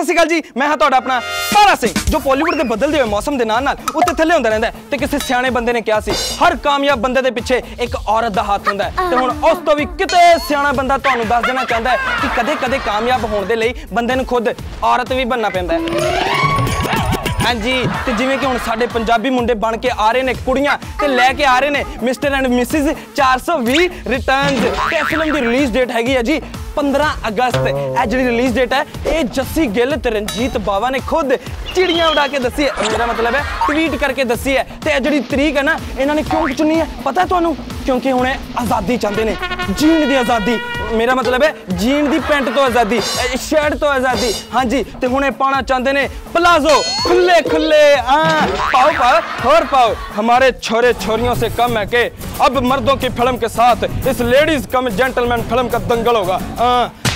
ਸਤਿ ਸ਼੍ਰੀ ਅਕਾਲ ਜੀ, ਮੈਂ ਹਾਂ ਤੁਹਾਡਾ ਆਪਣਾ ਤਾਰਾ ਸਿੰਘ, ਜੋ ਬਾਲੀਵੁੱਡ ਦੇ ਬਦਲਦੇ ਹੋਏ ਮੌਸਮ ਦੇ ਨਾਲ ਨਾਲ ਉੱਤੇ ਥੱਲੇ ਹੁੰਦਾ ਰਹਿੰਦਾ ਹੈ ਤੇ ਕਿਸੇ ਸਿਆਣੇ ਬੰਦੇ ਨੇ ਕਿਹਾ ਸੀ, ਹਰ ਕਾਮਯਾਬ ਬੰਦੇ ਦੇ ਪਿੱਛੇ ਇੱਕ ਔਰਤ ਦਾ ਹੱਥ ਹੁੰਦਾ ਤੇ ਹੁਣ ਉਸ ਤੋਂ ਵੀ ਕਿਤੇ ਸਿਆਣਾ ਬੰਦਾ ਤੁਹਾਨੂੰ ਦੱਸ ਦੇਣਾ ਚਾਹੁੰਦਾ ਹੈ ਕਿ ਕਦੇ-ਕਦੇ ਕਾਮਯਾਬ ਹੋਣ ਦੇ ਲਈ ਬੰਦੇ ਨੂੰ ਖੁਦ ਔਰਤ ਵੀ ਬਣਨਾ ਪੈਂਦਾ ਹੈ। ਹਾਂਜੀ, ਤੇ ਜਿਵੇਂ ਕਿ ਹੁਣ ਸਾਡੇ ਪੰਜਾਬੀ ਮੁੰਡੇ ਬਣ ਕੇ ਆ ਰਹੇ ਨੇ, ਕੁੜੀਆਂ ਤੇ ਲੈ ਕੇ ਆ ਰਹੇ ਨੇ, ਮਿਸਟਰ ਐਂਡ ਮਿਸਿਸ 420 ਰਿਟਰਨਸ ਤੇ ਇਹ ਫਿਲਮ ਦੀ ਰਿਲੀਜ਼ ਡੇਟ ਹੈਗੀ ਹੈ ਜੀ 15 ਅਗਸਤ। ਇਹ ਜਿਹੜੀ ਰਿਲੀਜ਼ ਡੇਟ ਹੈ, ਇਹ ਜੱਸੀ ਗਿੱਲ ਤੇ ਰਣਜੀਤ ਬਾਵਾ ਨੇ ਖੁਦ ਚਿੜੀਆਂ ਉਡਾ ਕੇ ਦੱਸੀ ਹੈ। ਮੇਰਾ ਮਤਲਬ ਹੈ ਟਵੀਟ ਕਰਕੇ ਦੱਸੀ ਹੈ। ਤੇ ਇਹ ਜਿਹੜੀ ਤਰੀਕ ਹੈ ਨਾ, ਇਹਨਾਂ ਨੇ ਕਿਉਂ ਚੁਣੀ ਹੈ? ਪਤਾ ਤੁਹਾਨੂੰ? ਕਿਉਂਕਿ ਹੁਣ ਇਹ ਆਜ਼ਾਦੀ ਚਾਹੁੰਦੇ ਨੇ। ਜੀਣ ਦੀ ਆਜ਼ਾਦੀ। ਮੇਰਾ ਮਤਲਬ ਹੈ ਜੀਣ ਦੀ ਪੈਂਟ ਤੋਂ ਆਜ਼ਾਦੀ ਸ਼ਰਟ ਤੋਂ ਆਜ਼ਾਦੀ ਹਾਂਜੀ ਤੇ ਹੁਣ ਇਹ ਪਾਣਾ ਚਾਹੁੰਦੇ ਨੇ ਪਲਾਜ਼ੋ ਖੁੱਲੇ ਖੁੱਲੇ हाँ पाओ पाओ और पाओ हमारे छोरे छोरियों से कम है कि अब मर्दों की फिल्म के साथ इस लेडीज कम जेंटलमैन फिल्म का दंगल होगा हाँ